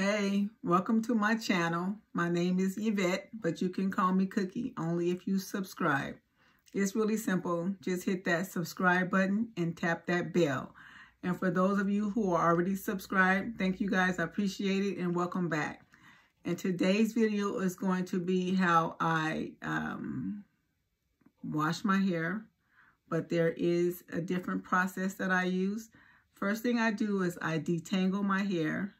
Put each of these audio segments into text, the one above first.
Hey, welcome to my channel. My name is Yvette, but you can call me Cookie only if you subscribe. It's really simple. Just hit that subscribe button and tap that bell. And for those of you who are already subscribed, thank you guys. I appreciate it and welcome back. And today's video is going to be how I um, wash my hair, but there is a different process that I use. First thing I do is I detangle my hair.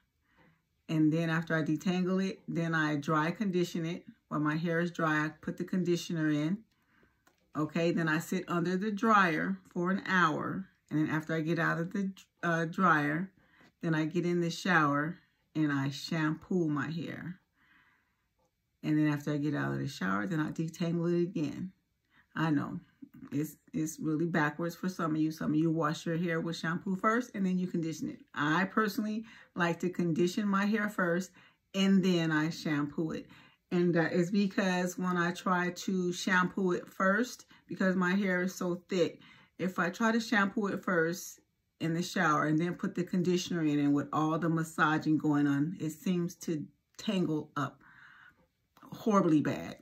And then after I detangle it, then I dry condition it. While my hair is dry, I put the conditioner in. Okay, then I sit under the dryer for an hour. And then after I get out of the uh, dryer, then I get in the shower and I shampoo my hair. And then after I get out of the shower, then I detangle it again. I know, it's, it's really backwards for some of you. Some of you wash your hair with shampoo first and then you condition it. I personally like to condition my hair first and then I shampoo it. And that is because when I try to shampoo it first, because my hair is so thick, if I try to shampoo it first in the shower and then put the conditioner in and with all the massaging going on, it seems to tangle up horribly bad.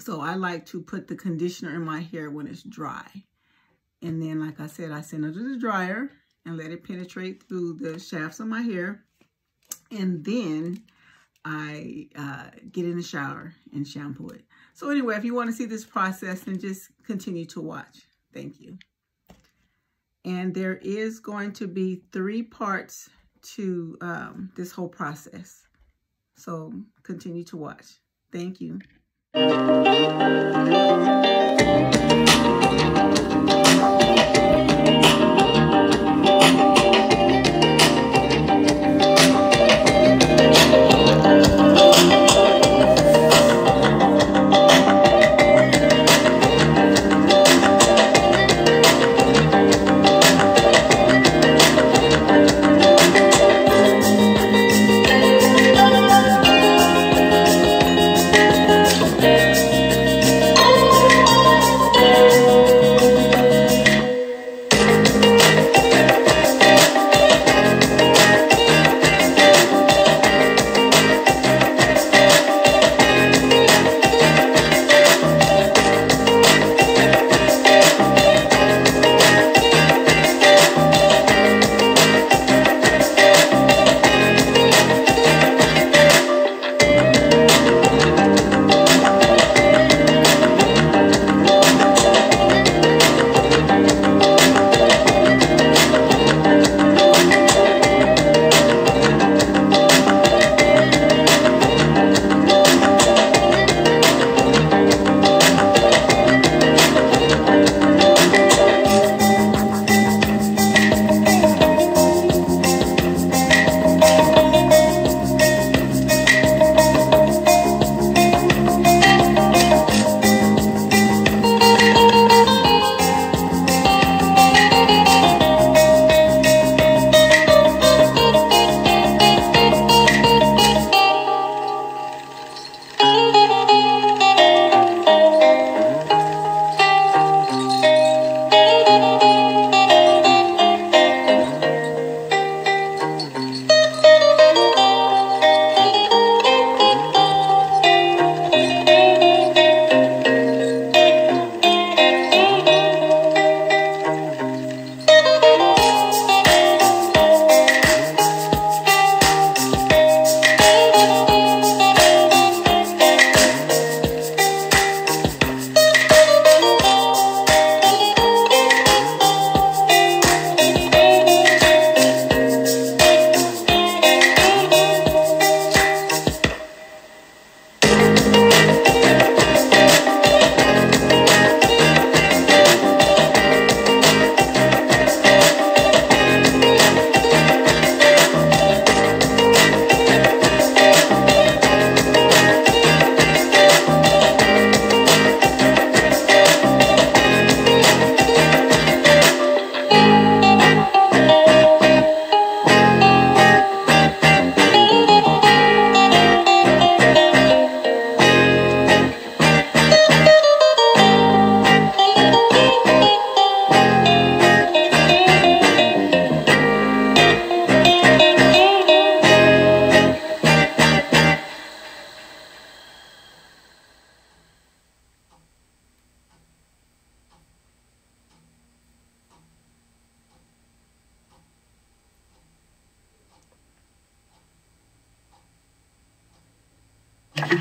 So I like to put the conditioner in my hair when it's dry. And then, like I said, I send it to the dryer and let it penetrate through the shafts of my hair. And then I uh, get in the shower and shampoo it. So anyway, if you want to see this process, then just continue to watch. Thank you. And there is going to be three parts to um, this whole process. So continue to watch. Thank you.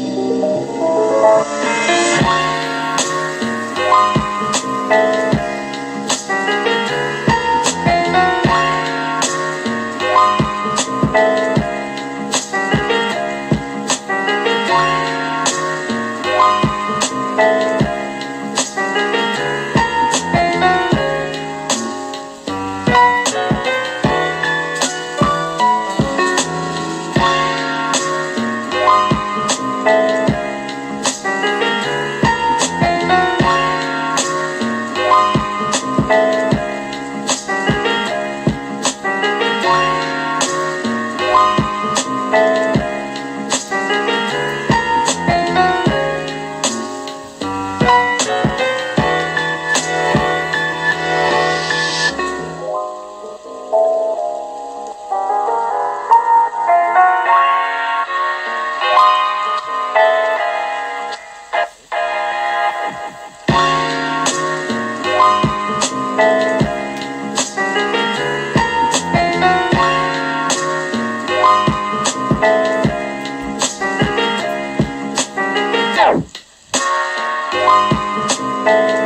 Música Música